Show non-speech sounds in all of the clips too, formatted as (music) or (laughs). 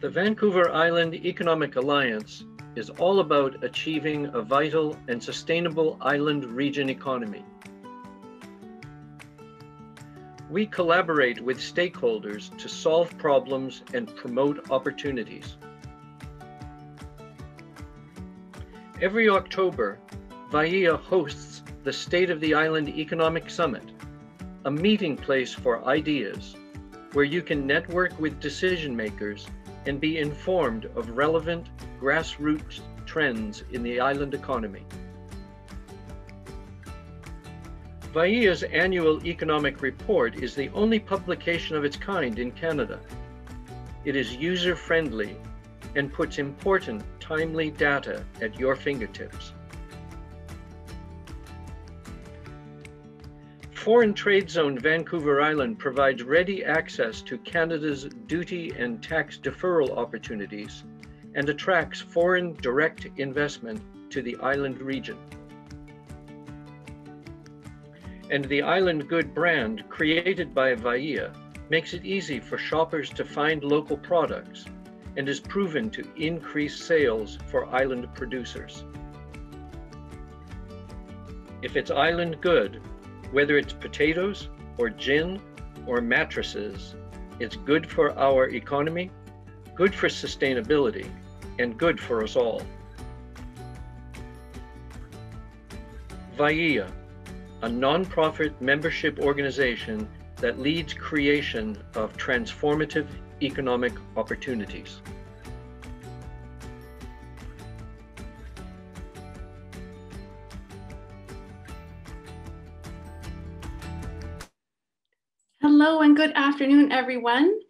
The Vancouver Island Economic Alliance is all about achieving a vital and sustainable island region economy. We collaborate with stakeholders to solve problems and promote opportunities. Every October, VIEA hosts the State of the Island Economic Summit, a meeting place for ideas where you can network with decision makers and be informed of relevant grassroots trends in the island economy. VIEA's annual economic report is the only publication of its kind in Canada. It is user friendly and puts important, timely data at your fingertips. Foreign Trade Zone Vancouver Island provides ready access to Canada's duty and tax deferral opportunities and attracts foreign direct investment to the island region. And the Island Good brand, created by VIEA, makes it easy for shoppers to find local products and is proven to increase sales for island producers. If it's island good, whether it's potatoes or gin or mattresses, it's good for our economy, good for sustainability, and good for us all. VIEA, a nonprofit membership organization that leads creation of transformative economic opportunities. Hello and good afternoon, everyone.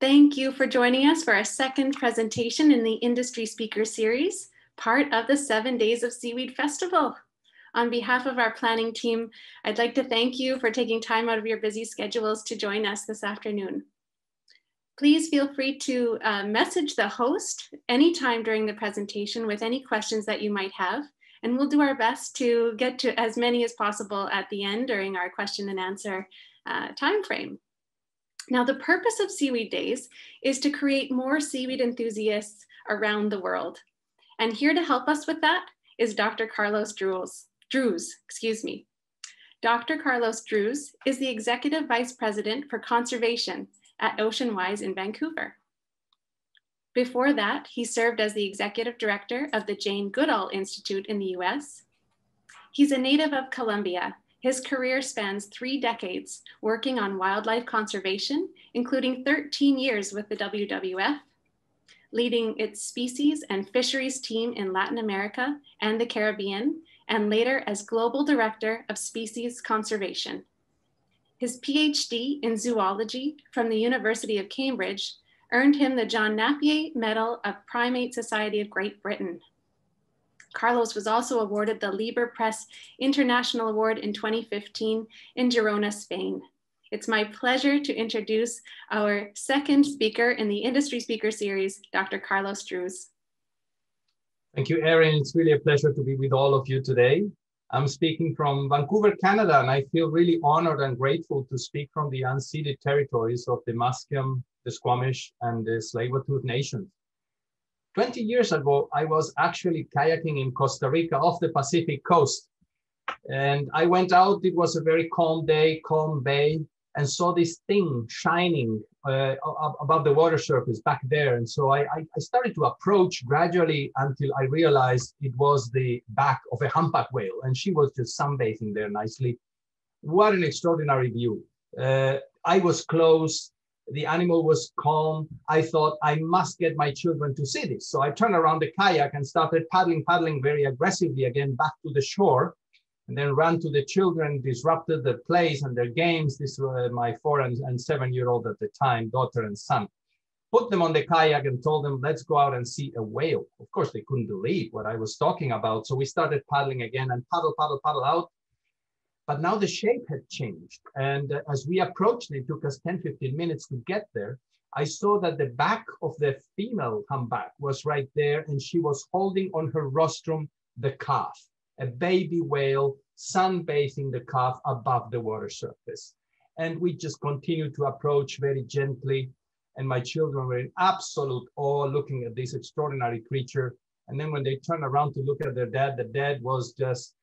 Thank you for joining us for our second presentation in the Industry Speaker Series, part of the Seven Days of Seaweed Festival. On behalf of our planning team, I'd like to thank you for taking time out of your busy schedules to join us this afternoon. Please feel free to uh, message the host anytime during the presentation with any questions that you might have, and we'll do our best to get to as many as possible at the end during our question and answer uh, time frame. Now, the purpose of Seaweed Days is to create more seaweed enthusiasts around the world. And here to help us with that is Dr. Carlos Drews, Drews excuse me. Dr. Carlos Drews is the Executive Vice President for Conservation at Oceanwise in Vancouver. Before that, he served as the Executive Director of the Jane Goodall Institute in the US. He's a native of Colombia his career spans three decades working on wildlife conservation, including 13 years with the WWF, leading its species and fisheries team in Latin America and the Caribbean, and later as Global Director of Species Conservation. His PhD in zoology from the University of Cambridge earned him the John Napier Medal of Primate Society of Great Britain Carlos was also awarded the Liber Press International Award in 2015 in Girona, Spain. It's my pleasure to introduce our second speaker in the Industry Speaker Series, Dr. Carlos Drews. Thank you, Erin. It's really a pleasure to be with all of you today. I'm speaking from Vancouver, Canada, and I feel really honored and grateful to speak from the unceded territories of the Musqueam, the Squamish, and the Tsleil-Waututh nations. 20 years ago, I was actually kayaking in Costa Rica off the Pacific coast. And I went out, it was a very calm day, calm bay, and saw this thing shining uh, above the water surface back there. And so I, I, started to approach gradually until I realized it was the back of a humpback whale, and she was just sunbathing there nicely. What an extraordinary view. Uh, I was close, the animal was calm. I thought I must get my children to see this. So I turned around the kayak and started paddling, paddling very aggressively again back to the shore and then ran to the children, disrupted the place and their games. This were my four and, and seven year old at the time, daughter and son. Put them on the kayak and told them, let's go out and see a whale. Of course, they couldn't believe what I was talking about. So we started paddling again and paddle, paddle, paddle out but now the shape had changed. And uh, as we approached, it took us 10, 15 minutes to get there. I saw that the back of the female humpback was right there, and she was holding on her rostrum the calf, a baby whale sunbathing the calf above the water surface. And we just continued to approach very gently. And my children were in absolute awe looking at this extraordinary creature. And then when they turned around to look at their dad, the dad was just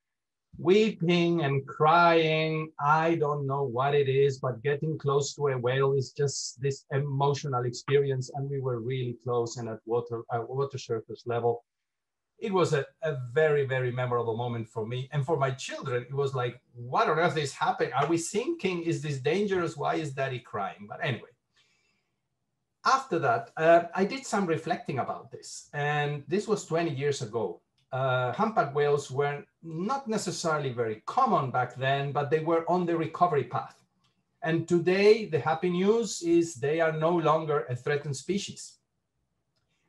weeping and crying. I don't know what it is, but getting close to a whale is just this emotional experience. And we were really close and at water, water surface level. It was a, a very, very memorable moment for me. And for my children, it was like, what on earth is happening? Are we sinking? Is this dangerous? Why is daddy crying? But anyway, after that, uh, I did some reflecting about this. And this was 20 years ago uh, humpback whales were not necessarily very common back then, but they were on the recovery path. And today, the happy news is they are no longer a threatened species.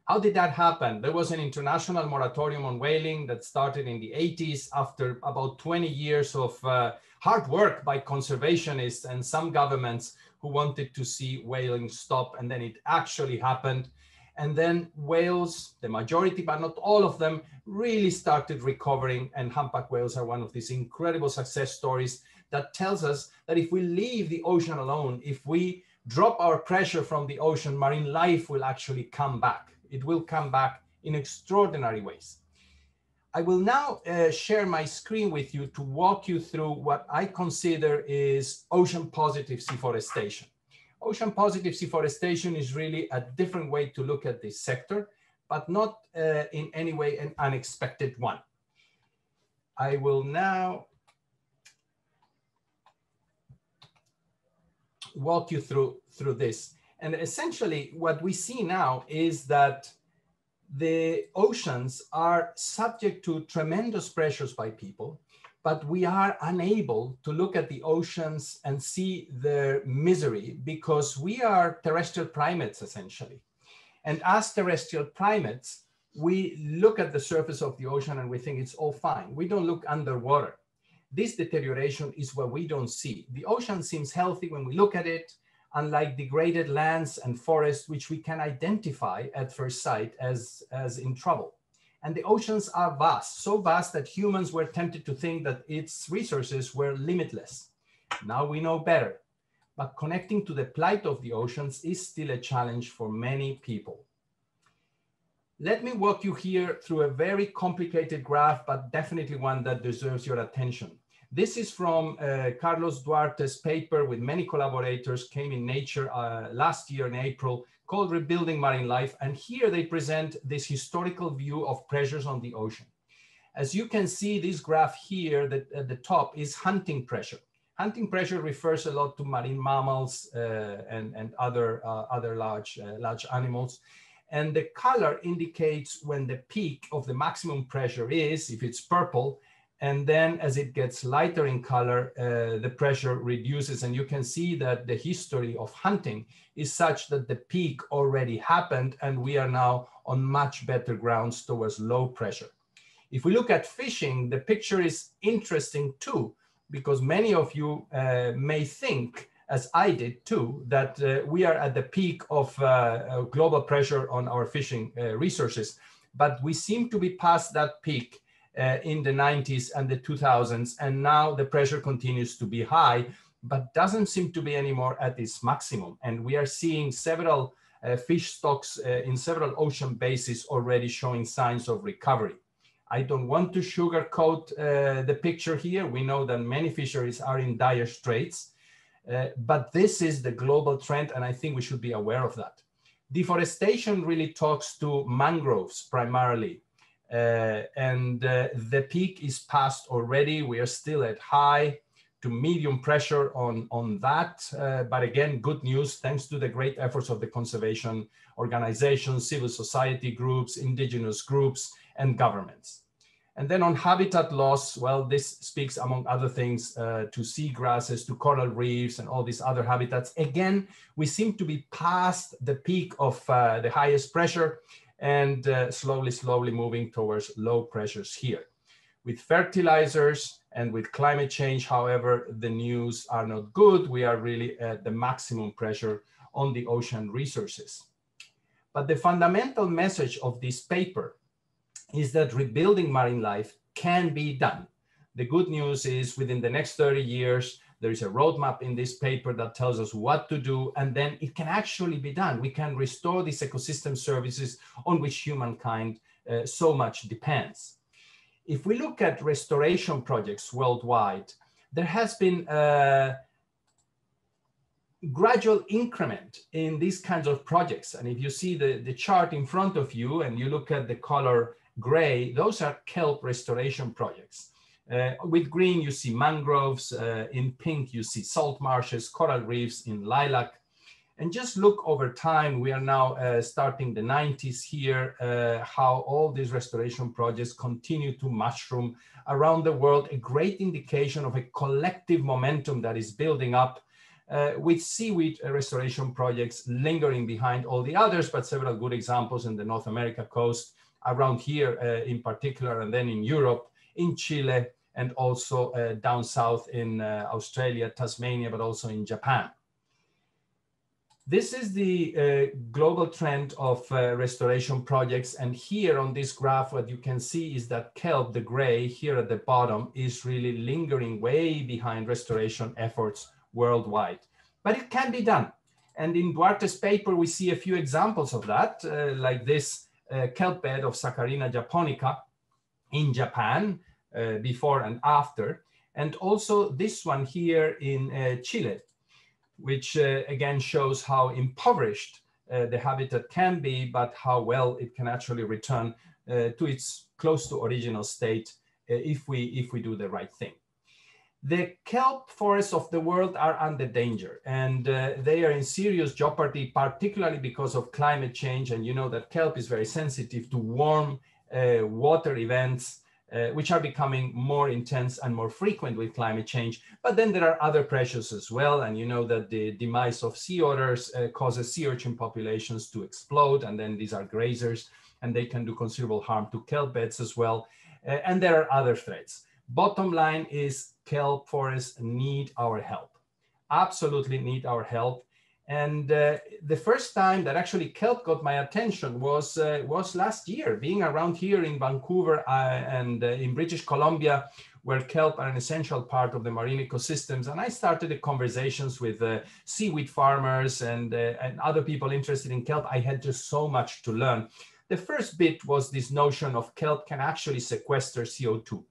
How did that happen? There was an international moratorium on whaling that started in the 80s after about 20 years of uh, hard work by conservationists and some governments who wanted to see whaling stop. And then it actually happened. And then whales, the majority, but not all of them, really started recovering. And humpback whales are one of these incredible success stories that tells us that if we leave the ocean alone, if we drop our pressure from the ocean, marine life will actually come back. It will come back in extraordinary ways. I will now uh, share my screen with you to walk you through what I consider is ocean positive seaforestation. Ocean positive seaforestation is really a different way to look at this sector, but not uh, in any way an unexpected one. I will now walk you through, through this. And essentially what we see now is that the oceans are subject to tremendous pressures by people but we are unable to look at the oceans and see their misery because we are terrestrial primates essentially. And as terrestrial primates, we look at the surface of the ocean and we think it's all fine. We don't look underwater. This deterioration is what we don't see. The ocean seems healthy when we look at it, unlike degraded lands and forests, which we can identify at first sight as, as in trouble. And the oceans are vast, so vast that humans were tempted to think that its resources were limitless. Now we know better. But connecting to the plight of the oceans is still a challenge for many people. Let me walk you here through a very complicated graph, but definitely one that deserves your attention. This is from uh, Carlos Duarte's paper with many collaborators, came in Nature uh, last year in April, called Rebuilding Marine Life. And here they present this historical view of pressures on the ocean. As you can see, this graph here that at the top is hunting pressure. Hunting pressure refers a lot to marine mammals uh, and, and other, uh, other large, uh, large animals. And the color indicates when the peak of the maximum pressure is, if it's purple, and then as it gets lighter in color, uh, the pressure reduces. And you can see that the history of hunting is such that the peak already happened and we are now on much better grounds towards low pressure. If we look at fishing, the picture is interesting too, because many of you uh, may think, as I did too, that uh, we are at the peak of uh, uh, global pressure on our fishing uh, resources. But we seem to be past that peak uh, in the 90s and the 2000s. And now the pressure continues to be high, but doesn't seem to be anymore at its maximum. And we are seeing several uh, fish stocks uh, in several ocean bases already showing signs of recovery. I don't want to sugarcoat uh, the picture here. We know that many fisheries are in dire straits, uh, but this is the global trend, and I think we should be aware of that. Deforestation really talks to mangroves primarily, uh, and uh, the peak is past already. We are still at high to medium pressure on, on that. Uh, but again, good news, thanks to the great efforts of the conservation organizations, civil society groups, indigenous groups, and governments. And then on habitat loss, well, this speaks among other things uh, to seagrasses, to coral reefs, and all these other habitats. Again, we seem to be past the peak of uh, the highest pressure and uh, slowly, slowly moving towards low pressures here. With fertilizers and with climate change, however, the news are not good. We are really at the maximum pressure on the ocean resources. But the fundamental message of this paper is that rebuilding marine life can be done. The good news is within the next 30 years, There is a roadmap in this paper that tells us what to do, and then it can actually be done. We can restore these ecosystem services on which humankind uh, so much depends. If we look at restoration projects worldwide, there has been a gradual increment in these kinds of projects. And if you see the, the chart in front of you and you look at the color gray, those are kelp restoration projects. Uh, with green, you see mangroves. Uh, in pink, you see salt marshes, coral reefs in lilac. And just look over time, we are now uh, starting the 90s here, uh, how all these restoration projects continue to mushroom around the world, a great indication of a collective momentum that is building up uh, with seaweed restoration projects lingering behind all the others, but several good examples in the North America coast, around here uh, in particular, and then in Europe, in Chile, and also uh, down south in uh, Australia, Tasmania, but also in Japan. This is the uh, global trend of uh, restoration projects. And here on this graph, what you can see is that kelp, the gray here at the bottom, is really lingering way behind restoration efforts worldwide. But it can be done. And in Duarte's paper, we see a few examples of that, uh, like this uh, kelp bed of Saccharina japonica in Japan, uh, before and after. And also this one here in uh, Chile, which uh, again shows how impoverished uh, the habitat can be, but how well it can actually return to its close to original state if, we, if we do the right thing the kelp forests of the world are under danger and uh, they are in serious jeopardy, particularly because of climate change. And you know that kelp is very sensitive to warm uh, water events, uh, which are becoming more intense and more frequent with climate change. But then there are other pressures as well. And you know that the demise of sea otters uh, causes sea urchin populations to explode. And then these are grazers and they can do considerable harm to kelp beds as well. Uh, and there are other threats. Bottom line is kelp forests need our help, absolutely need our help. And uh, the first time that actually kelp got my attention was, uh, was last year, being around here in Vancouver uh, and uh, in British Columbia, where kelp are an essential part of the marine ecosystems. And I started the conversations with uh, seaweed farmers and, uh, and other people interested in kelp. I had just so much to learn. The first bit was this notion of kelp can actually sequester CO2.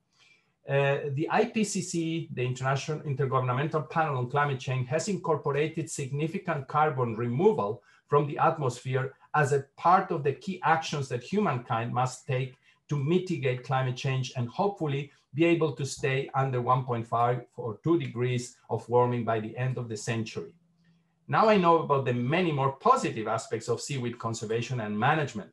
Uh, the IPCC, the International Intergovernmental Panel on Climate Change, has incorporated significant carbon removal from the atmosphere as a part of the key actions that humankind must take to mitigate climate change and hopefully be able to stay under 1.5 or 2 degrees of warming by the end of the century. Now I know about the many more positive aspects of seaweed conservation and management.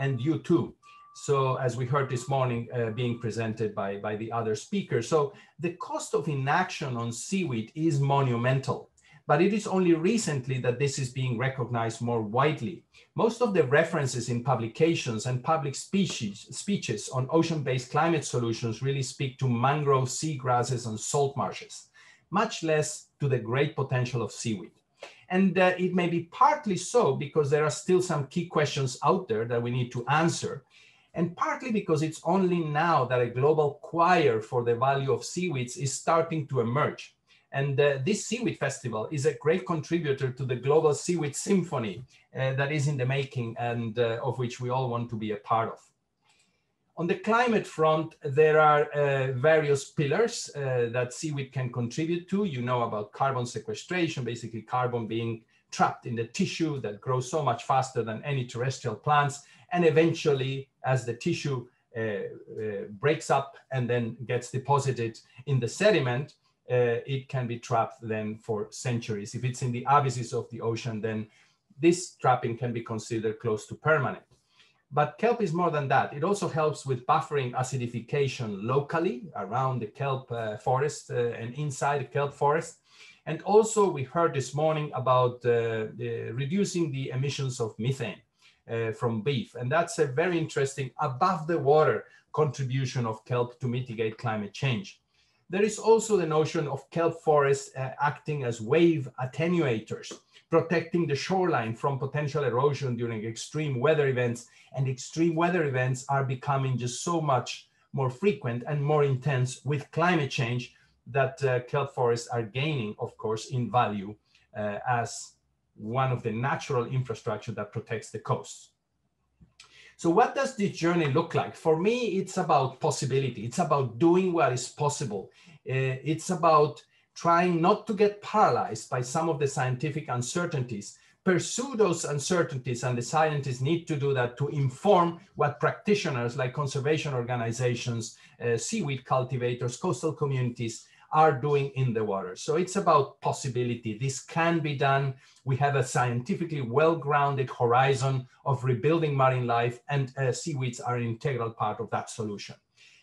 And you too. So as we heard this morning uh, being presented by, by the other speakers. So the cost of inaction on seaweed is monumental, but it is only recently that this is being recognized more widely. Most of the references in publications and public speeches, speeches on ocean-based climate solutions really speak to mangrove seagrasses and salt marshes, much less to the great potential of seaweed. And uh, it may be partly so because there are still some key questions out there that we need to answer and partly because it's only now that a global choir for the value of seaweeds is starting to emerge. And uh, this Seaweed Festival is a great contributor to the global seaweed symphony uh, that is in the making and uh, of which we all want to be a part of. On the climate front, there are uh, various pillars uh, that seaweed can contribute to. You know about carbon sequestration, basically carbon being trapped in the tissue that grows so much faster than any terrestrial plants and eventually, as the tissue uh, uh, breaks up and then gets deposited in the sediment, uh, it can be trapped then for centuries. If it's in the abysses of the ocean, then this trapping can be considered close to permanent. But kelp is more than that. It also helps with buffering acidification locally around the kelp uh, forest uh, and inside the kelp forest. And also we heard this morning about uh, reducing the emissions of methane uh, from beef. And that's a very interesting above the water contribution of kelp to mitigate climate change. There is also the notion of kelp forests uh, acting as wave attenuators, protecting the shoreline from potential erosion during extreme weather events. And extreme weather events are becoming just so much more frequent and more intense with climate change that uh, kelp forests are gaining, of course, in value uh, as one of the natural infrastructure that protects the coast. So what does this journey look like? For me, it's about possibility. It's about doing what is possible. Uh, it's about trying not to get paralyzed by some of the scientific uncertainties. Pursue those uncertainties, and the scientists need to do that to inform what practitioners like conservation organizations, uh, seaweed cultivators, coastal communities are doing in the water. So it's about possibility. This can be done. We have a scientifically well-grounded horizon of rebuilding marine life and uh, seaweeds are an integral part of that solution.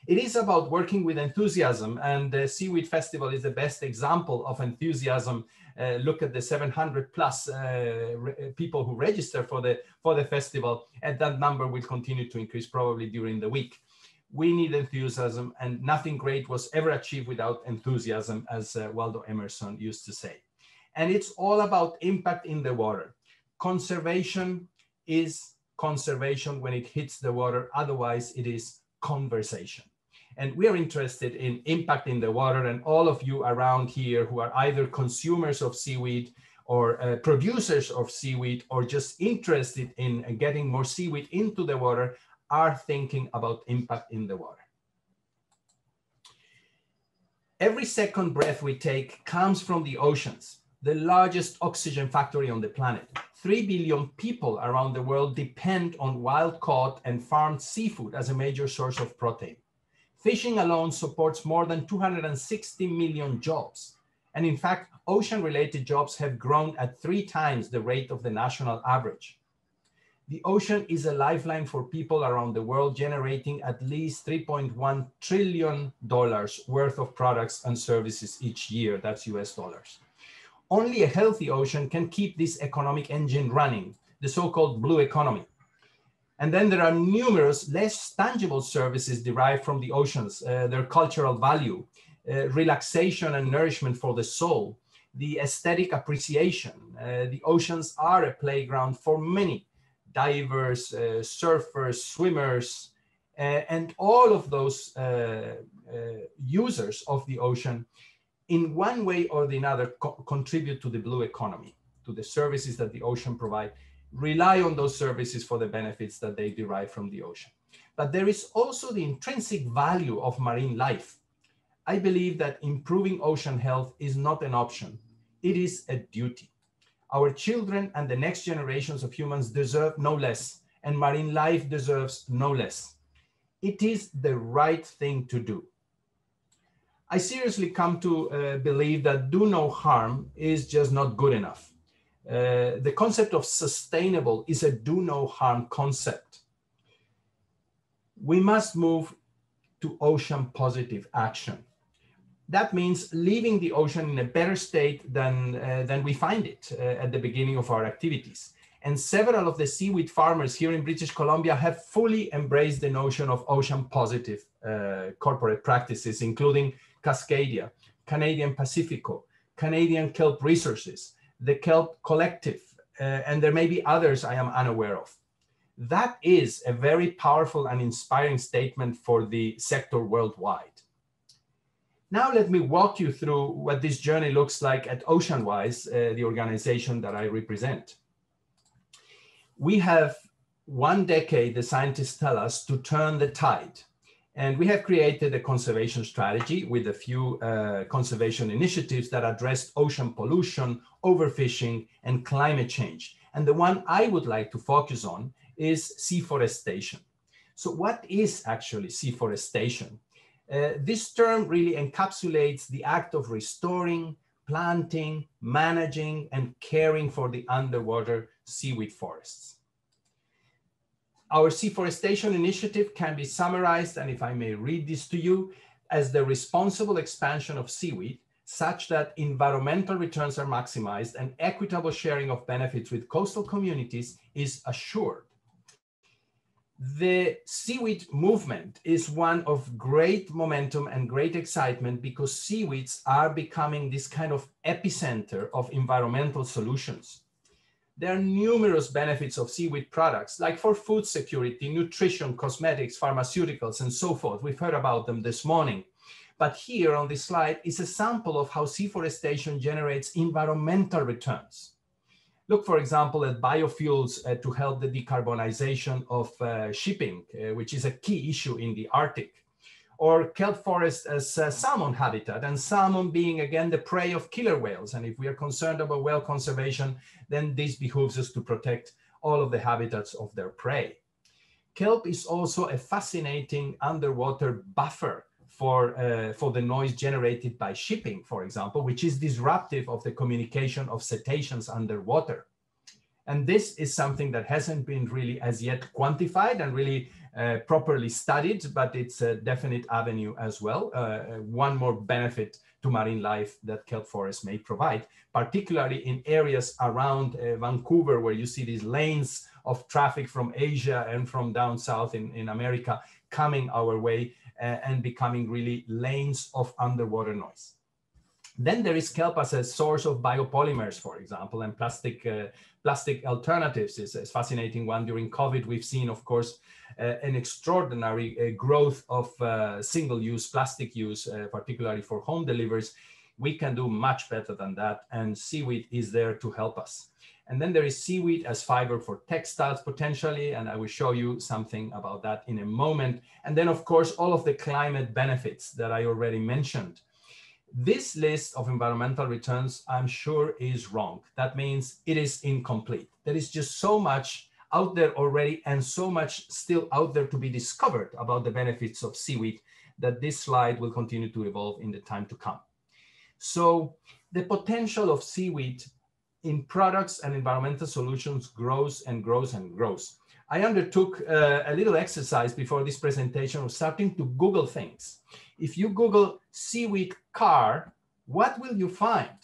It is about working with enthusiasm and the Seaweed Festival is the best example of enthusiasm. Uh, look at the 700 plus uh, people who register for the, for the festival and that number will continue to increase probably during the week we need enthusiasm and nothing great was ever achieved without enthusiasm as uh, waldo emerson used to say. And it's all about impact in the water. Conservation is conservation when it hits the water otherwise it is conversation. And we are interested in impact in the water and all of you around here who are either consumers of seaweed or uh, producers of seaweed or just interested in uh, getting more seaweed into the water are thinking about impact in the water. Every second breath we take comes from the oceans, the largest oxygen factory on the planet. Three billion people around the world depend on wild caught and farmed seafood as a major source of protein. Fishing alone supports more than 260 million jobs. And in fact, ocean related jobs have grown at three times the rate of the national average. The ocean is a lifeline for people around the world, generating at least $3.1 trillion worth of products and services each year. That's US dollars. Only a healthy ocean can keep this economic engine running, the so called blue economy. And then there are numerous less tangible services derived from the oceans, uh, their cultural value, uh, relaxation and nourishment for the soul, the aesthetic appreciation. Uh, the oceans are a playground for many divers, uh, surfers, swimmers, uh, and all of those uh, users of the ocean in one way or the other co contribute to the blue economy, to the services that the ocean provide, rely on those services for the benefits that they derive from the ocean. But there is also the intrinsic value of marine life. I believe that improving ocean health is not an option, it is a duty. Our children and the next generations of humans deserve no less, and marine life deserves no less. It is the right thing to do. I seriously come to uh, believe that do no harm is just not good enough. Uh, the concept of sustainable is a do no harm concept. We must move to ocean positive action that means leaving the ocean in a better state than, uh, than we find it uh, at the beginning of our activities. And several of the seaweed farmers here in British Columbia have fully embraced the notion of ocean positive uh, corporate practices, including Cascadia, Canadian Pacifico, Canadian Kelp Resources, the Kelp Collective, uh, and there may be others I am unaware of. That is a very powerful and inspiring statement for the sector worldwide. Now let me walk you through what this journey looks like at Oceanwise, uh, the organization that I represent. We have one decade, the scientists tell us, to turn the tide. And we have created a conservation strategy with a few uh, conservation initiatives that address ocean pollution, overfishing, and climate change. And the one I would like to focus on is seaforestation. So what is actually seaforestation? Uh, this term really encapsulates the act of restoring, planting, managing, and caring for the underwater seaweed forests. Our seaforestation initiative can be summarized, and if I may read this to you, as the responsible expansion of seaweed such that environmental returns are maximized and equitable sharing of benefits with coastal communities is assured the seaweed movement is one of great momentum and great excitement because seaweeds are becoming this kind of epicenter of environmental solutions. There are numerous benefits of seaweed products, like for food security, nutrition, cosmetics, pharmaceuticals, and so forth. We've heard about them this morning. But here on this slide is a sample of how seaforestation generates environmental returns. Look, for example, at biofuels uh, to help the decarbonization of uh, shipping, uh, which is a key issue in the Arctic. Or kelp forest as salmon habitat, and salmon being again the prey of killer whales. And if we are concerned about whale conservation, then this behooves us to protect all of the habitats of their prey. Kelp is also a fascinating underwater buffer for, uh, for the noise generated by shipping, for example, which is disruptive of the communication of cetaceans underwater. And this is something that hasn't been really as yet quantified and really uh, properly studied, but it's a definite avenue as well. Uh, uh one more benefit to marine life that kelp forests may provide, particularly in areas around uh, Vancouver, where you see these lanes of traffic from Asia and from down south in, in America coming our way and becoming really lanes of underwater noise. Then there is kelp as a source of biopolymers, for example, and plastic uh, plastic alternatives is a fascinating one. During COVID, we've seen, of course, uh, an extraordinary uh, growth of uh, single-use plastic use, uh, particularly for home deliveries. We can do much better than that, and seaweed is there to help us. And then there is seaweed as fiber for textiles potentially, and I will show you something about that in a moment. And then of course, all of the climate benefits that I already mentioned. This list of environmental returns, I'm sure is wrong. That means it is incomplete. There is just so much out there already and so much still out there to be discovered about the benefits of seaweed that this slide will continue to evolve in the time to come. So the potential of seaweed in products and environmental solutions grows and grows and grows. I undertook uh, a little exercise before this presentation of starting to Google things. If you Google seaweed car, what will you find?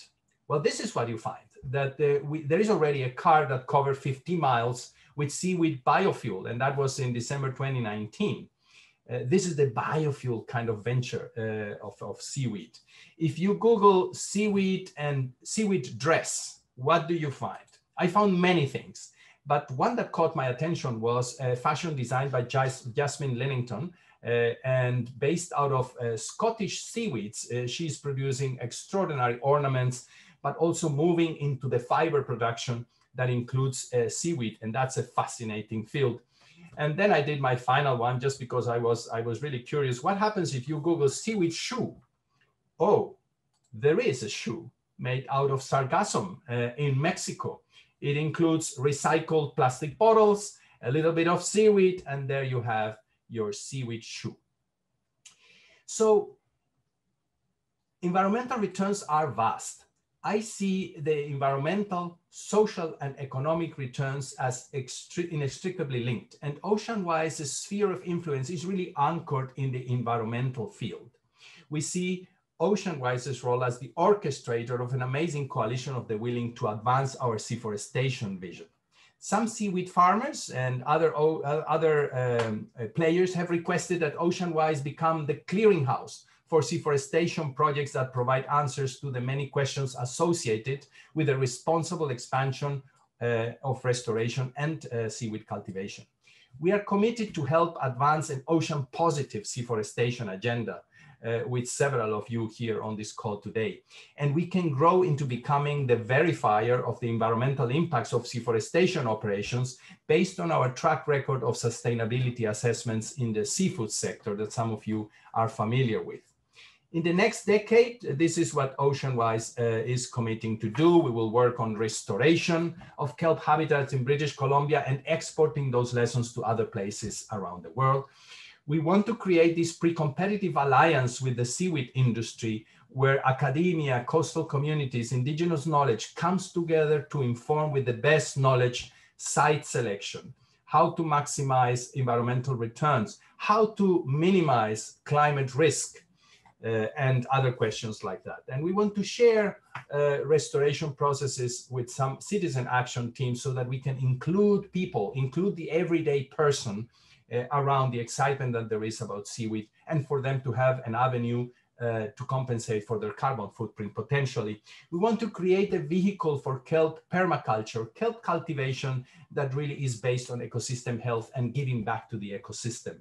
Well, this is what you find, that uh, we, there is already a car that covered 50 miles with seaweed biofuel, and that was in December 2019. Uh, this is the biofuel kind of venture uh, of, of seaweed. If you Google seaweed and seaweed dress, what do you find? I found many things, but one that caught my attention was a fashion designed by Jasmine Linington. Uh, and based out of uh, Scottish seaweeds, uh, she's producing extraordinary ornaments, but also moving into the fiber production that includes uh, seaweed. And that's a fascinating field. And then I did my final one just because I was, I was really curious. What happens if you Google seaweed shoe? Oh, there is a shoe made out of sargassum uh, in Mexico. It includes recycled plastic bottles, a little bit of seaweed, and there you have your seaweed shoe. So environmental returns are vast. I see the environmental, social, and economic returns as inextricably linked. And Ocean OceanWise's sphere of influence is really anchored in the environmental field. We see OceanWise's role as the orchestrator of an amazing coalition of the willing to advance our seaforestation vision. Some seaweed farmers and other, uh, other um, uh, players have requested that OceanWise become the clearinghouse for seaforestation projects that provide answers to the many questions associated with the responsible expansion uh, of restoration and uh, seaweed cultivation. We are committed to help advance an ocean positive seaforestation agenda with several of you here on this call today. And we can grow into becoming the verifier of the environmental impacts of seaforestation operations based on our track record of sustainability assessments in the seafood sector that some of you are familiar with. In the next decade, this is what OceanWise uh, is committing to do. We will work on restoration of kelp habitats in British Columbia and exporting those lessons to other places around the world we want to create this pre-competitive alliance with the seaweed industry where academia, coastal communities, indigenous knowledge comes together to inform with the best knowledge site selection, how to maximize environmental returns, how to minimize climate risk, uh, and other questions like that. And we want to share uh, restoration processes with some citizen action teams so that we can include people, include the everyday person around the excitement that there is about seaweed and for them to have an avenue uh, to compensate for their carbon footprint potentially. We want to create a vehicle for kelp permaculture, kelp cultivation that really is based on ecosystem health and giving back to the ecosystem.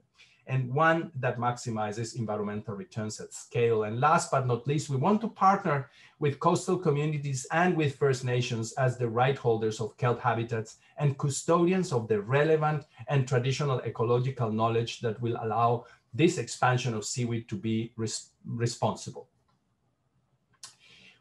And one that maximizes environmental returns at scale. And last but not least, we want to partner with coastal communities and with First Nations as the right holders of kelp habitats and custodians of the relevant and traditional ecological knowledge that will allow this expansion of seaweed to be res responsible.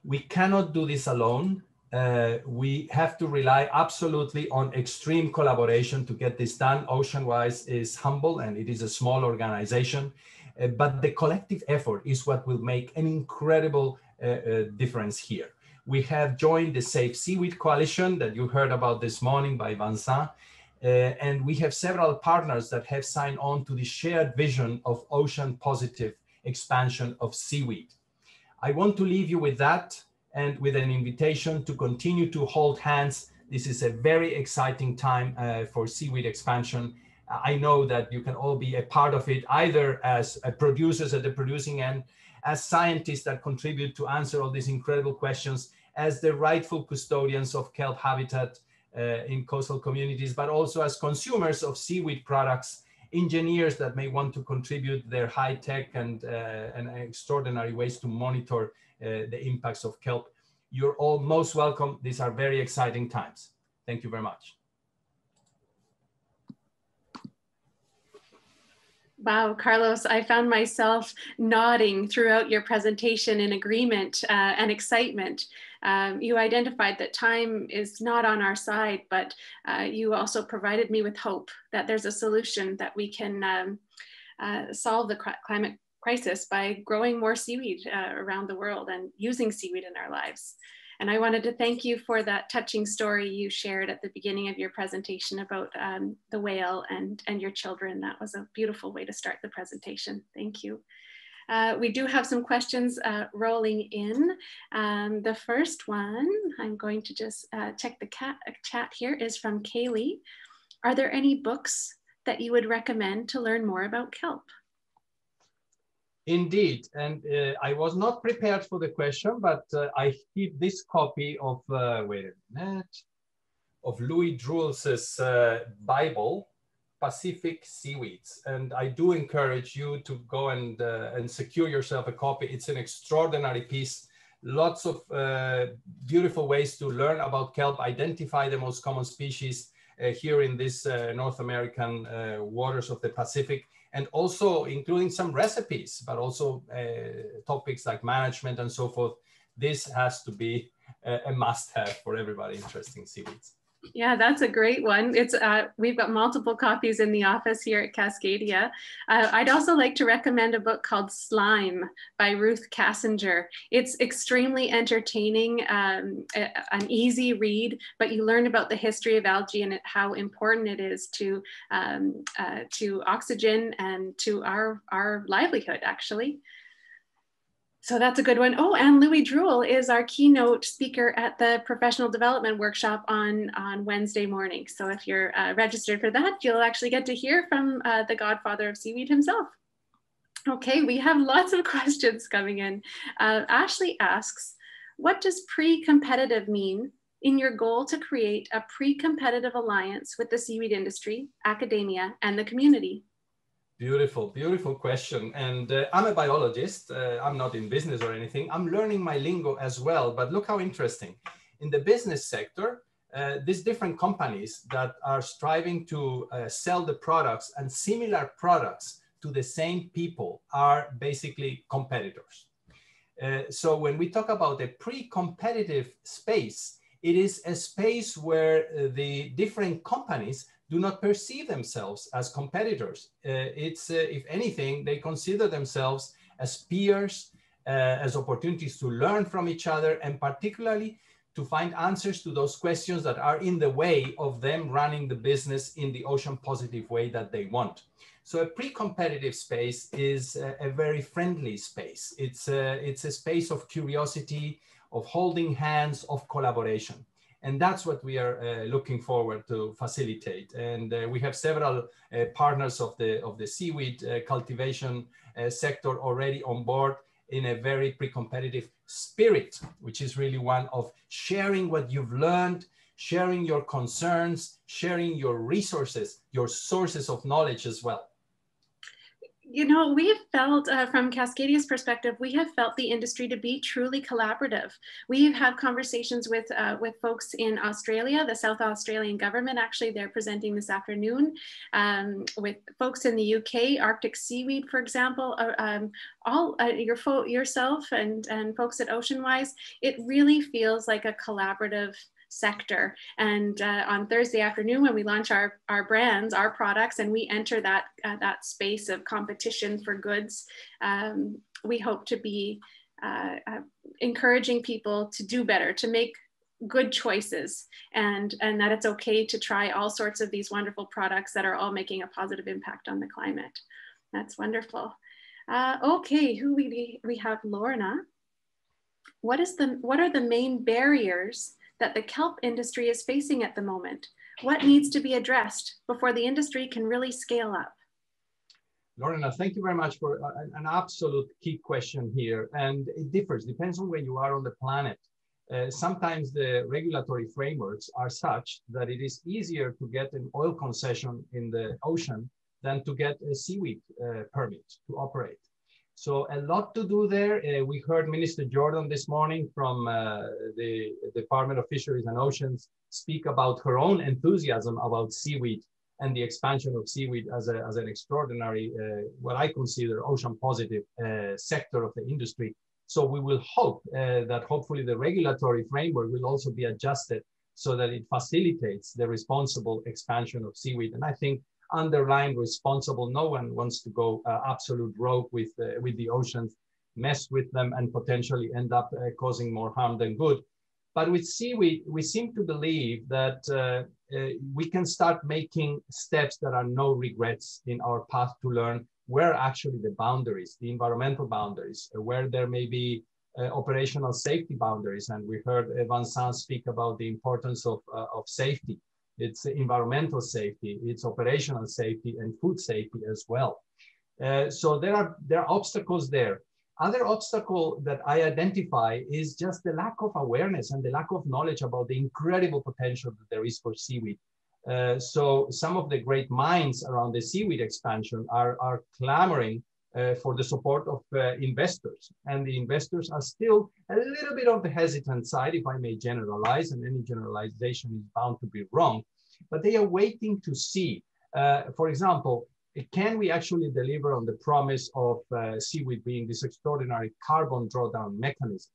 We cannot do this alone. Uh, we have to rely absolutely on extreme collaboration to get this done. Oceanwise is humble and it is a small organization, uh, but the collective effort is what will make an incredible uh, uh difference here. We have joined the Safe Seaweed Coalition that you heard about this morning by Vincent, uh, and we have several partners that have signed on to the shared vision of ocean positive expansion of seaweed. I want to leave you with that and with an invitation to continue to hold hands. This is a very exciting time uh, for seaweed expansion. I know that you can all be a part of it, either as producers at the producing end, as scientists that contribute to answer all these incredible questions, as the rightful custodians of kelp habitat uh, in coastal communities, but also as consumers of seaweed products, engineers that may want to contribute their high tech and, uh, and extraordinary ways to monitor uh, the impacts of kelp. You're all most welcome. These are very exciting times. Thank you very much. Wow, Carlos, I found myself nodding throughout your presentation in agreement uh, and excitement. Um, you identified that time is not on our side, but uh, you also provided me with hope that there's a solution that we can um, uh, solve the climate crisis by growing more seaweed uh, around the world and using seaweed in our lives. And I wanted to thank you for that touching story you shared at the beginning of your presentation about um, the whale and, and your children. That was a beautiful way to start the presentation. Thank you. Uh, we do have some questions uh, rolling in. Um, the first one, I'm going to just uh, check the cat, chat here, is from Kaylee. Are there any books that you would recommend to learn more about kelp? Indeed, and uh, I was not prepared for the question, but uh, I keep this copy of, uh, wait a minute, of Louis Druehl's uh, Bible, Pacific Seaweeds. And I do encourage you to go and, uh, and secure yourself a copy. It's an extraordinary piece. Lots of uh, beautiful ways to learn about kelp, identify the most common species here in this North American waters of the Pacific and also including some recipes, but also uh, topics like management and so forth. This has to be a, a must have for everybody interested in seaweeds. Yeah, that's a great one. It's uh, we've got multiple copies in the office here at Cascadia. Uh, I'd also like to recommend a book called Slime by Ruth Kassinger. It's extremely entertaining, um, a, an easy read, but you learn about the history of algae and how important it is to um, uh, to oxygen and to our our livelihood, actually. So that's a good one. Oh, and Louis Druehl is our keynote speaker at the professional development workshop on, on Wednesday morning. So if you're uh, registered for that, you'll actually get to hear from uh, the godfather of seaweed himself. Okay, we have lots of (laughs) questions coming in. Uh, Ashley asks, what does pre-competitive mean in your goal to create a pre-competitive alliance with the seaweed industry, academia, and the community? Beautiful, beautiful question. And uh, I'm a biologist. Uh, I'm not in business or anything. I'm learning my lingo as well. But look how interesting. In the business sector, uh, these different companies that are striving to uh, sell the products and similar products to the same people are basically competitors. Uh, so when we talk about a pre-competitive space, it is a space where uh, the different companies do not perceive themselves as competitors. Uh, it's, uh, if anything, they consider themselves as peers, uh, as opportunities to learn from each other, and particularly to find answers to those questions that are in the way of them running the business in the ocean positive way that they want. So a pre-competitive space is a, a, very friendly space. It's a, it's a space of curiosity, of holding hands, of collaboration. And that's what we are uh, looking forward to facilitate. And uh, we have several uh, partners of the, of the seaweed uh, cultivation uh, sector already on board in a very pre-competitive spirit, which is really one of sharing what you've learned, sharing your concerns, sharing your resources, your sources of knowledge as well. You know, we have felt uh, from Cascadia's perspective, we have felt the industry to be truly collaborative. We've had conversations with, uh, with folks in Australia, the South Australian government, actually they're presenting this afternoon, um, with folks in the UK, Arctic Seaweed, for example, uh, um, all uh, your yourself and, and folks at Ocean Wise, it really feels like a collaborative sector. And uh, on Thursday afternoon, when we launch our, our brands, our products, and we enter that, uh, that space of competition for goods, um, we hope to be uh, uh encouraging people to do better, to make good choices and and that it's okay to try all sorts of these wonderful products that are all making a positive impact on the climate. That's wonderful. Uh, okay who we we have? Lorna. What is the what are the main barriers that the kelp industry is facing at the moment? What needs to be addressed before the industry can really scale up? Lorena, thank you very much for an absolute key question here. And it differs, depends on where you are on the planet. Uh, sometimes the regulatory frameworks are such that it is easier to get an oil concession in the ocean than to get a seaweed uh, permit to operate. So a lot to do there. Uh, we heard Minister Jordan this morning from uh, the Department of Fisheries and Oceans speak about her own enthusiasm about seaweed and the expansion of seaweed as, a, as an extraordinary, uh, what I consider ocean positive uh, sector of the industry. So we will hope uh, that hopefully the regulatory framework will also be adjusted so that it facilitates the responsible expansion of seaweed. And I think underlying responsible. No one wants to go uh, absolute rogue with, uh, with the oceans, mess with them and potentially end up uh, causing more harm than good. But with seaweed, we seem to believe that uh, uh, we can start making steps that are no regrets in our path to learn where actually the boundaries, the environmental boundaries, uh, where there may be operational safety boundaries. And we heard Vincent speak about the importance of, of safety it's environmental safety, it's operational safety, and food safety as well. Uh, so there are there are obstacles there. Other obstacle that I identify is just the lack of awareness and the lack of knowledge about the incredible potential that there is for seaweed. Uh, so some of the great minds around the seaweed expansion are, are clamoring uh, for the support of uh, investors. And the investors are still a little bit on the hesitant side, if I may generalize, and any generalization is bound to be wrong but they are waiting to see. Uh, for example, can we actually deliver on the promise of uh, seaweed being this extraordinary carbon drawdown mechanism?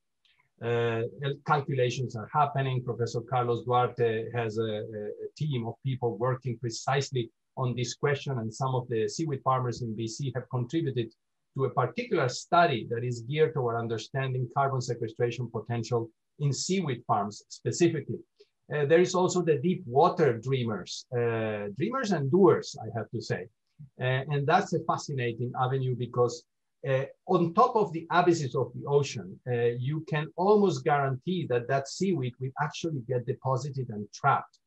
Uh, calculations are happening. Professor Carlos Duarte has a, a, team of people working precisely on this question, and some of the seaweed farmers in BC have contributed to a particular study that is geared toward understanding carbon sequestration potential in seaweed farms specifically. Uh, there is also the deep water dreamers, uh, dreamers and doers, I have to say. Uh, and that's a fascinating avenue because uh, on top of the abysses of the ocean, uh, you can almost guarantee that that seaweed will actually get deposited and trapped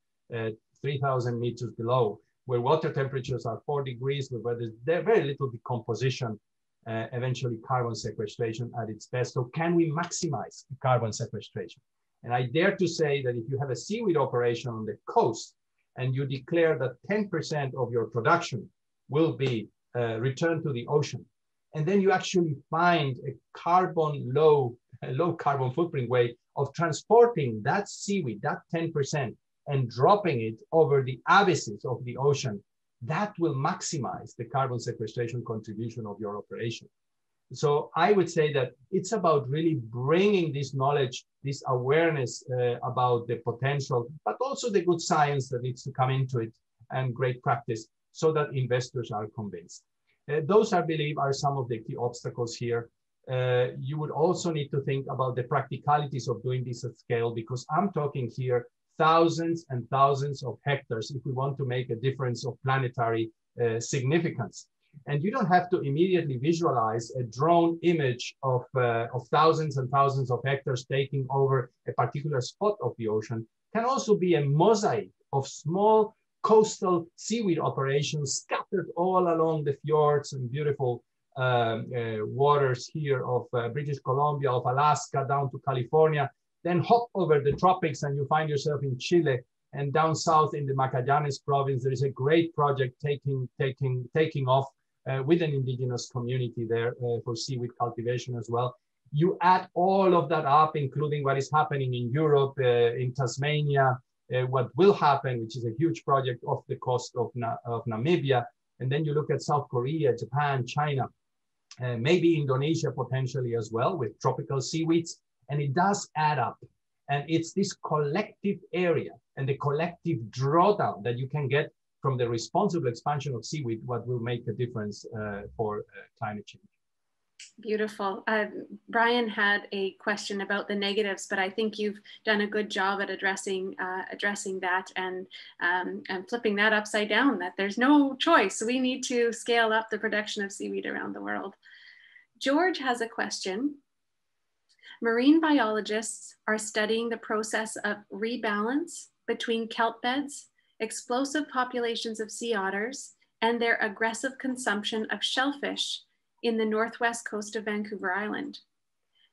3,000 meters below, where water temperatures are four degrees, where there's very little decomposition, eventually carbon sequestration at its best. So can we maximize carbon sequestration? And I dare to say that if you have a seaweed operation on the coast and you declare that 10% of your production will be uh, returned to the ocean, and then you actually find a carbon low, a low carbon footprint way of transporting that seaweed, that 10%, and dropping it over the abysses of the ocean, that will maximize the carbon sequestration contribution of your operation. So I would say that it's about really bringing this knowledge, this awareness uh, about the potential, but also the good science that needs to come into it and great practice so that investors are convinced. Uh, those, I believe, are some of the key obstacles here. Uh, you would also need to think about the practicalities of doing this at scale because I'm talking here thousands and thousands of hectares if we want to make a difference of planetary uh, significance. And you don't have to immediately visualize a drone image of, uh, of thousands and thousands of hectares taking over a particular spot of the ocean. Can also be a mosaic of small coastal seaweed operations scattered all along the fjords and beautiful um, uh, waters here of uh, British Columbia, of Alaska, down to California, then hop over the tropics and you find yourself in Chile and down south in the Magallanes province, there is a great project taking, taking, taking off uh, with an indigenous community there uh, for seaweed cultivation as well. You add all of that up, including what is happening in Europe, uh, in Tasmania, uh, what will happen, which is a huge project off the coast of, Na of Namibia. And then you look at South Korea, Japan, China, uh, maybe Indonesia potentially as well with tropical seaweeds. And it does add up. And it's this collective area and the collective drawdown that you can get from the responsible expansion of seaweed, what will make a difference uh, for uh, climate change. Beautiful. Uh, Brian had a question about the negatives, but I think you've done a good job at addressing uh, addressing that and um, and flipping that upside down. That there's no choice. We need to scale up the production of seaweed around the world. George has a question. Marine biologists are studying the process of rebalance between kelp beds, explosive populations of sea otters, and their aggressive consumption of shellfish in the northwest coast of Vancouver Island.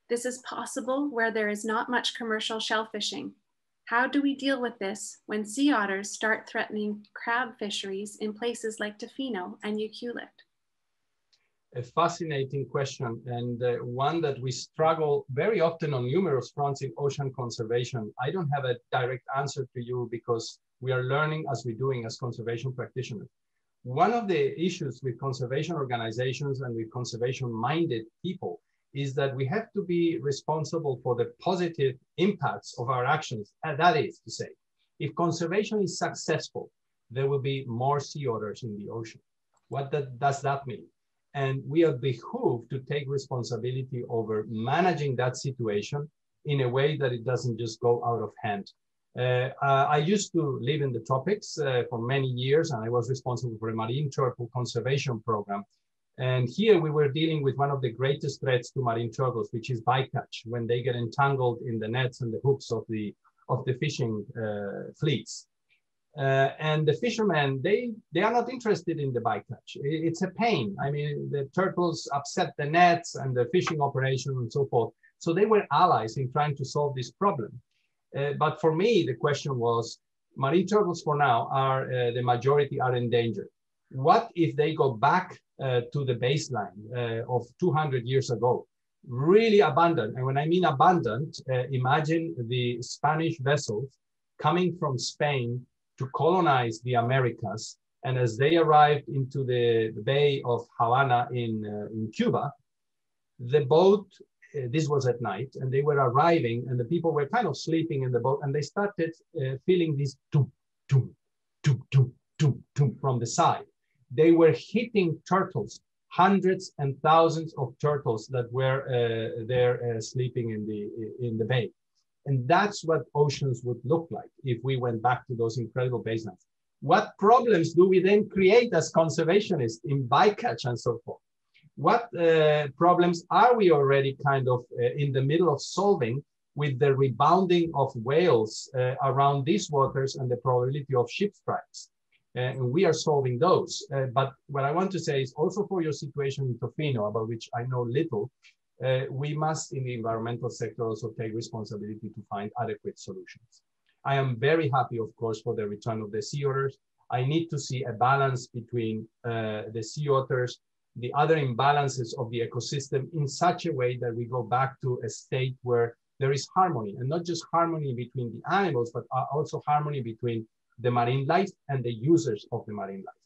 This is possible where there is not much commercial shellfishing. How do we deal with this when sea otters start threatening crab fisheries in places like Tofino and Ucluelet? A fascinating question and uh, one that we struggle very often on numerous fronts in ocean conservation. I don't have a direct answer to you because we are learning as we're doing as conservation practitioners. One of the issues with conservation organizations and with conservation minded people is that we have to be responsible for the positive impacts of our actions. And that is to say, if conservation is successful, there will be more sea otters in the ocean. What that, does that mean? And we are behooved to take responsibility over managing that situation in a way that it doesn't just go out of hand. Uh, I used to live in the tropics uh, for many years, and I was responsible for a marine turtle conservation program. And here we were dealing with one of the greatest threats to marine turtles, which is bycatch, when they get entangled in the nets and the hooks of the of the fishing uh, fleets. Uh, and the fishermen, they they are not interested in the bycatch. It's a pain. I mean, the turtles upset the nets and the fishing operation and so forth. So they were allies in trying to solve this problem. Uh, but for me, the question was, marine turtles for now are, uh, the majority are endangered. What if they go back uh, to the baseline uh, of 200 years ago? Really abundant. And when I mean abundant, uh, imagine the Spanish vessels coming from Spain to colonize the Americas. And as they arrived into the, the Bay of Havana in, in Cuba, the boat uh, this was at night, and they were arriving, and the people were kind of sleeping in the boat, and they started uh, feeling this doom, doom, doom, doom, doom, doom from the side. They were hitting turtles, hundreds and thousands of turtles that were uh, there uh, sleeping in the in the bay, and that's what oceans would look like if we went back to those incredible baselines. What problems do we then create as conservationists in bycatch and so forth? what uh, problems are we already kind of uh, in the middle of solving with the rebounding of whales uh, around these waters and the probability of ship strikes? Uh, and we are solving those. Uh, but what I want to say is also for your situation in Tofino, about which I know little, uh, we must in the environmental sector also take responsibility to find adequate solutions. I am very happy, of course, for the return of the sea otters. I need to see a balance between the sea otters the other imbalances of the ecosystem in such a way that we go back to a state where there is harmony and not just harmony between the animals, but also harmony between the marine life and the users of the marine life.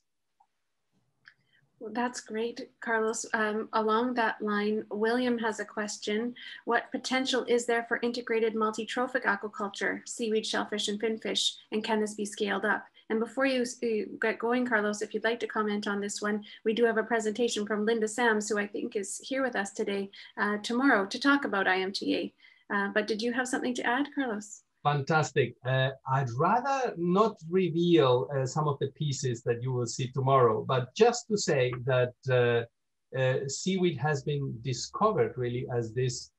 That's great, Carlos. Um, along that line, William has a question. What potential is there for integrated multi-trophic aquaculture, seaweed, shellfish, and finfish, and can this be scaled up? And before you get going, Carlos, if you'd like to comment on this one, we do have a presentation from Linda Sams, who I think is here with us today, uh, tomorrow to talk about IMTA. Uh, but did you have something to add, Carlos? Fantastic. Uh, I'd rather not reveal uh, some of the pieces that you will see tomorrow, but just to say that uh, uh, seaweed has been discovered really as this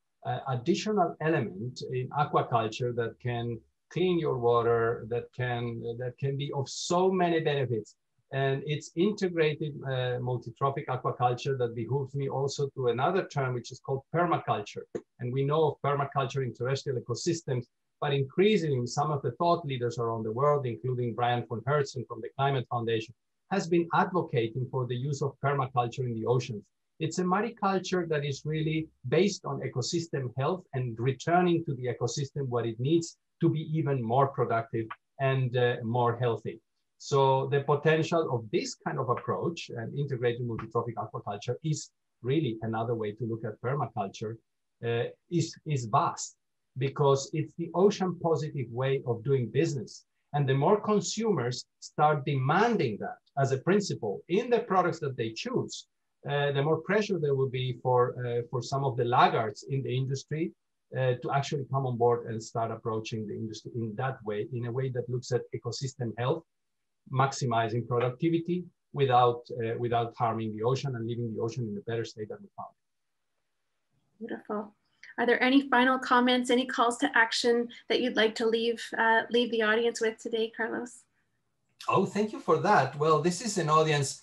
additional element in aquaculture that can clean your water, that can, that can be of so many benefits. And it's integrated uh, multi-trophic aquaculture that behooves me also to another term, which is called permaculture. And we know of permaculture in terrestrial ecosystems, but increasingly some of the thought leaders around the world, including Brian von Herzen from the Climate Foundation, has been advocating for the use of permaculture in the oceans. It's a mariculture that is really based on ecosystem health and returning to the ecosystem what it needs to be even more productive and uh, more healthy. So the potential of this kind of approach and integrated multitrophic aquaculture is really another way to look at permaculture uh, is, is vast because it's the ocean positive way of doing business. And the more consumers start demanding that as a principle in the products that they choose, uh, the more pressure there will be for, uh, for some of the laggards in the industry uh, to actually come on board and start approaching the industry in that way, in a way that looks at ecosystem health, maximizing productivity without, uh, without harming the ocean and leaving the ocean in a better state than we found. Beautiful. Are there any final comments, any calls to action that you'd like to leave, uh, leave the audience with today, Carlos? Oh, thank you for that. Well, this is an audience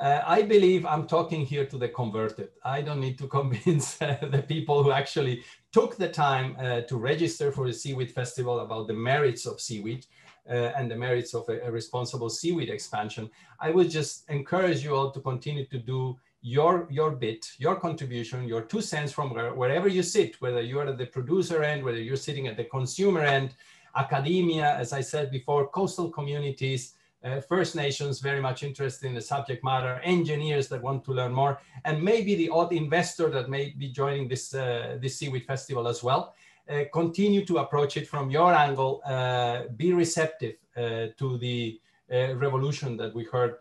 uh, I believe I'm talking here to the converted. I don't need to (laughs) convince uh, the people who actually took the time uh, to register for the Seaweed Festival about the merits of seaweed uh, and the merits of a, a, responsible seaweed expansion. I would just encourage you all to continue to do your, your bit, your contribution, your two cents from where, wherever you sit, whether you're at the producer end, whether you're sitting at the consumer end, academia, as I said before, coastal communities, uh, First Nations very much interested in the subject matter, engineers that want to learn more, and maybe the odd investor that may be joining this, uh, this Seaweed Festival as well. Uh, continue to approach it from your angle, uh, be receptive uh, to the uh, revolution that we heard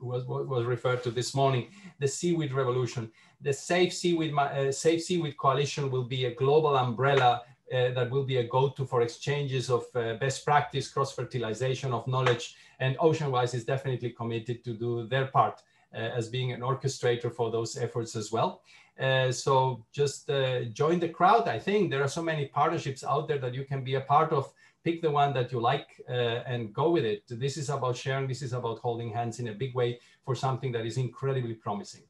was, was referred to this morning, the seaweed revolution. The Safe Seaweed, Safe Seaweed Coalition will be a global umbrella uh, that will be a go-to for exchanges of uh, best practice, cross-fertilization of knowledge, and Ocean Wise is definitely committed to do their part uh, as being an orchestrator for those efforts as well. Uh, so just uh, join the crowd. I think there are so many partnerships out there that you can be a part of. Pick the one that you like uh, and go with it. This is about sharing. This is about holding hands in a big way for something that is incredibly promising.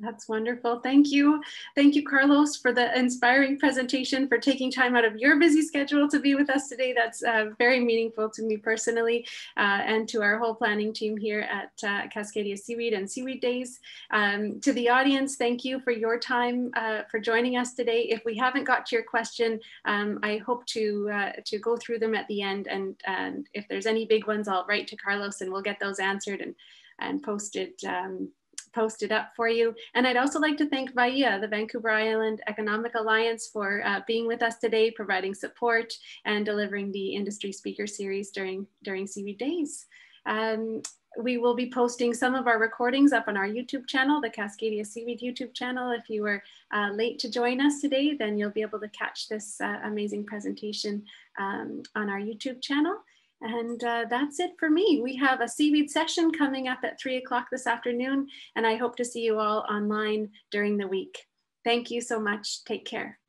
That's wonderful. Thank you. Thank you, Carlos, for the inspiring presentation, for taking time out of your busy schedule to be with us today. That's uh, very meaningful to me personally uh, and to our whole planning team here at uh, Cascadia Seaweed and Seaweed Days. Um, to the audience, thank you for your time uh, for joining us today. If we haven't got to your question, um, I hope to, uh, to go through them at the end. And, and if there's any big ones, I'll write to Carlos and we'll get those answered and, and posted um, posted up for you. And I'd also like to thank VIEA, the Vancouver Island Economic Alliance, for uh, being with us today, providing support and delivering the industry speaker series during, during Seaweed Days. Um, we will be posting some of our recordings up on our YouTube channel, the Cascadia Seaweed YouTube channel. If you were uh, late to join us today, then you'll be able to catch this uh, amazing presentation um, on our YouTube channel. And uh, that's it for me. We have a seaweed session coming up at three o'clock this afternoon, and I hope to see you all online during the week. Thank you so much. Take care.